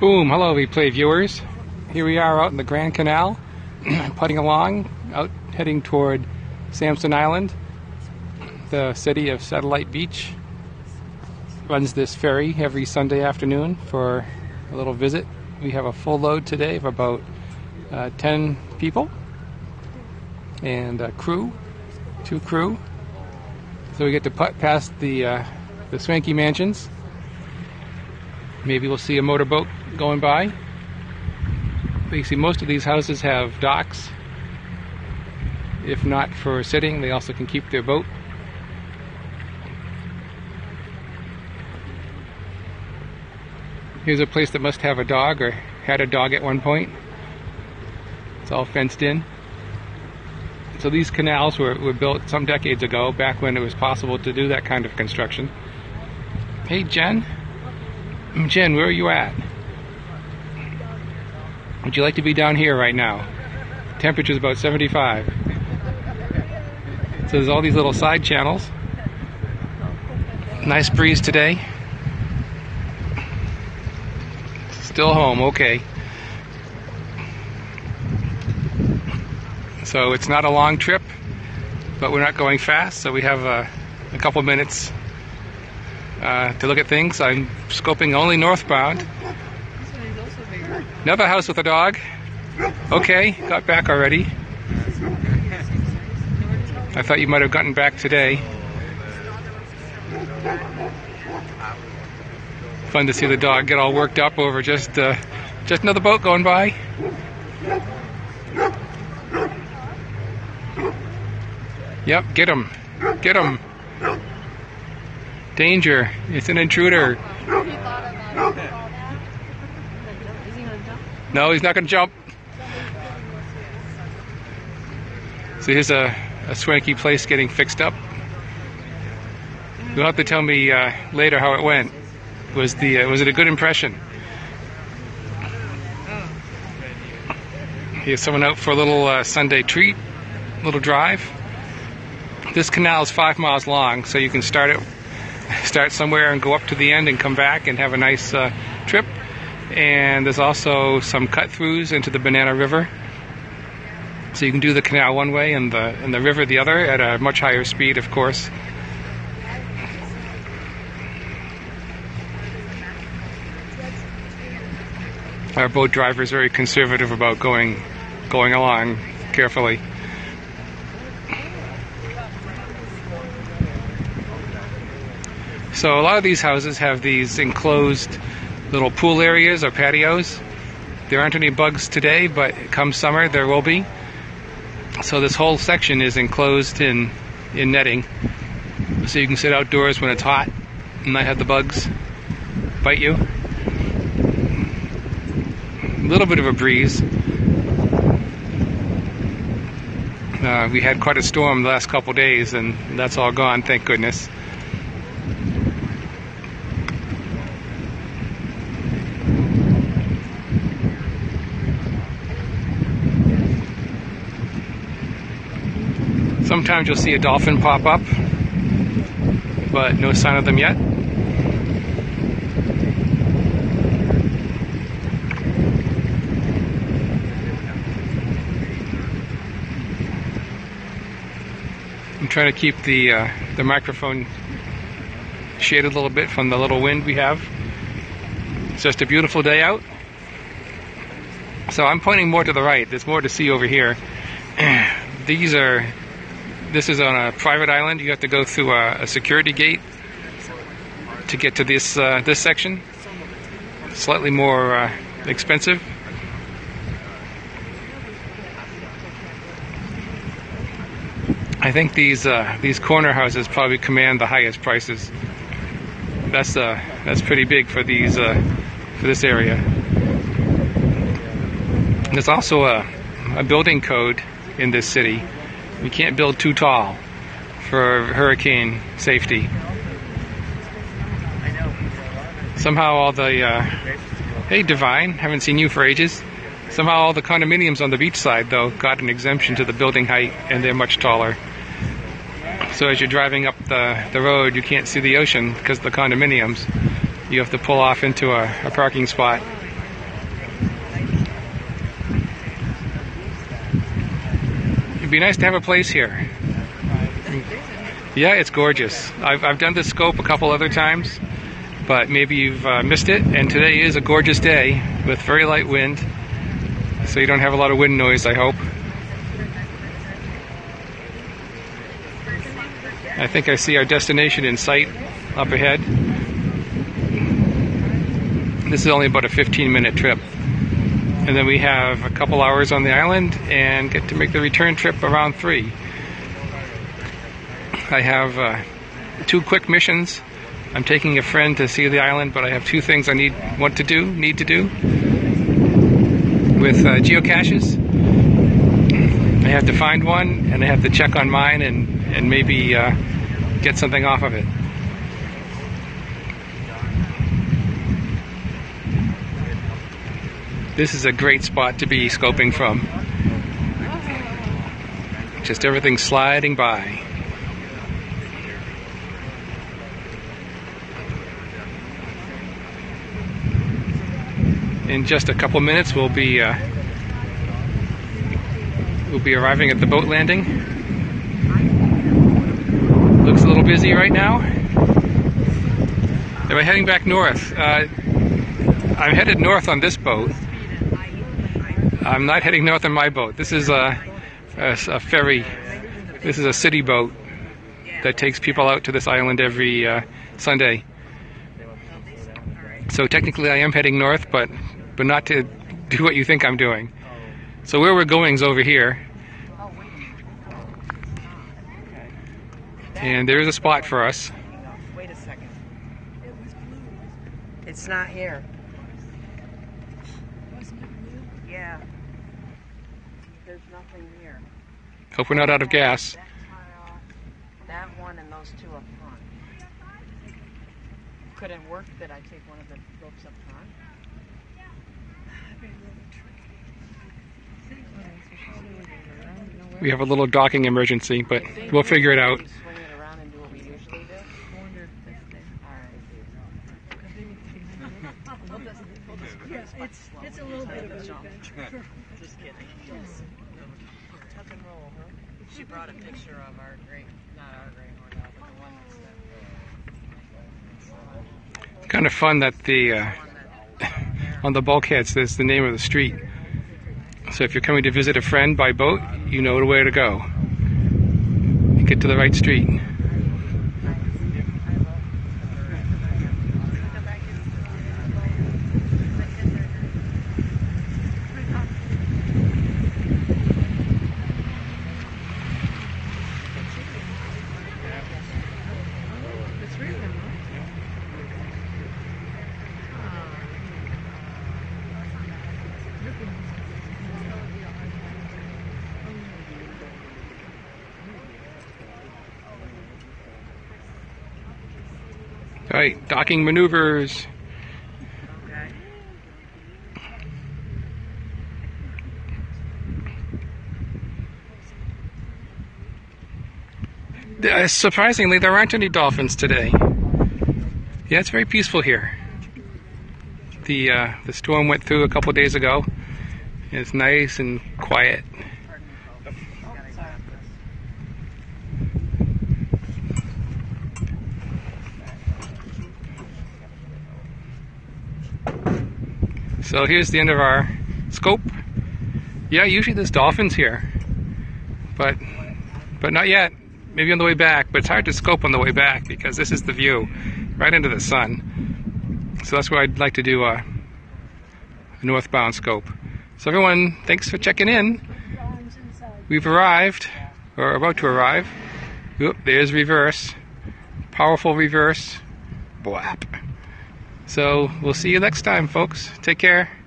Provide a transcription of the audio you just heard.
Boom, hello replay viewers. Here we are out in the Grand Canal, putting along, out heading toward Samson Island. The city of Satellite Beach runs this ferry every Sunday afternoon for a little visit. We have a full load today of about uh, 10 people and a crew, two crew. So we get to putt past the, uh, the swanky mansions. Maybe we'll see a motorboat going by. But You see, most of these houses have docks. If not for sitting, they also can keep their boat. Here's a place that must have a dog or had a dog at one point. It's all fenced in. So these canals were, were built some decades ago, back when it was possible to do that kind of construction. Hey, Jen. Mm, Jen, where are you at? Would you like to be down here right now? Temperature is about 75. So there's all these little side channels. Nice breeze today. Still home, okay. So it's not a long trip, but we're not going fast, so we have a, a couple minutes uh, to look at things. I'm scoping only northbound. Another house with a dog. Okay, got back already. I thought you might have gotten back today. Fun to see the dog get all worked up over just uh, just another boat going by. Yep, get him. Get him. Danger. It's an intruder. No, he's not going to jump. So here's a, a swanky place getting fixed up. You'll have to tell me uh, later how it went. Was the uh, was it a good impression? Here's someone out for a little uh, Sunday treat, little drive. This canal is five miles long, so you can start it, start somewhere and go up to the end and come back and have a nice uh, trip. And there's also some cut throughs into the Banana River, so you can do the canal one way and the and the river the other at a much higher speed, of course. Our boat driver is very conservative about going going along carefully. So a lot of these houses have these enclosed little pool areas or patios. There aren't any bugs today, but come summer there will be. So this whole section is enclosed in in netting, so you can sit outdoors when it's hot and not have the bugs bite you. A little bit of a breeze. Uh, we had quite a storm the last couple days, and that's all gone, thank goodness. Sometimes you'll see a dolphin pop up, but no sign of them yet. I'm trying to keep the uh, the microphone shaded a little bit from the little wind we have. It's just a beautiful day out. So I'm pointing more to the right. There's more to see over here. These are this is on a private island. You have to go through a, a security gate to get to this uh, this section. Slightly more uh, expensive. I think these uh, these corner houses probably command the highest prices. That's uh, that's pretty big for these uh, for this area. There's also a, a building code in this city we can't build too tall for hurricane safety. Somehow all the, uh, hey Divine, haven't seen you for ages. Somehow all the condominiums on the beach side though got an exemption to the building height and they're much taller. So as you're driving up the, the road you can't see the ocean because the condominiums. You have to pull off into a, a parking spot It'd be nice to have a place here. Yeah, it's gorgeous. I've, I've done this scope a couple other times, but maybe you've uh, missed it. And today is a gorgeous day with very light wind, so you don't have a lot of wind noise, I hope. I think I see our destination in sight up ahead. This is only about a 15 minute trip. And then we have a couple hours on the island and get to make the return trip around 3. I have uh, two quick missions. I'm taking a friend to see the island, but I have two things I need want to do, need to do with uh, geocaches. I have to find one, and I have to check on mine, and and maybe uh, get something off of it. This is a great spot to be scoping from. Just everything sliding by. In just a couple minutes, we'll be uh, we'll be arriving at the boat landing. Looks a little busy right now. Am I heading back north? Uh, I'm headed north on this boat. I'm not heading north on my boat. This is a, a, a ferry. This is a city boat that takes people out to this island every uh, Sunday. So technically, I am heading north, but but not to do what you think I'm doing. So where we're going is over here. And there's a spot for us. Wait a second. It's not here. Yeah. There's nothing here. Hope we're not out of gas. That one, and those two up front. Could it work that I take one of the ropes up front? We have a little docking emergency, but we'll figure it out. Swing it around and do what we usually do. Right. It's, it's a little bit of a Jump. Just kidding. Tuck and roll, huh? She brought a picture of our great, not our great horn owl, but the one that's Kind of fun that the uh, on the bulkheads there's the name of the street. So if you're coming to visit a friend by boat, you know where to go. Get to the right street. All right, docking maneuvers. Okay. Uh, surprisingly, there aren't any dolphins today. Yeah, it's very peaceful here. The uh, the storm went through a couple days ago. It's nice and quiet. So here's the end of our scope. Yeah, usually there's dolphins here, but but not yet. Maybe on the way back, but it's hard to scope on the way back because this is the view right into the sun. So that's why I'd like to do a, a northbound scope. So everyone, thanks for checking in. We've arrived, or about to arrive. Oop, there's reverse. Powerful reverse. Blap. So we'll see you next time, folks. Take care.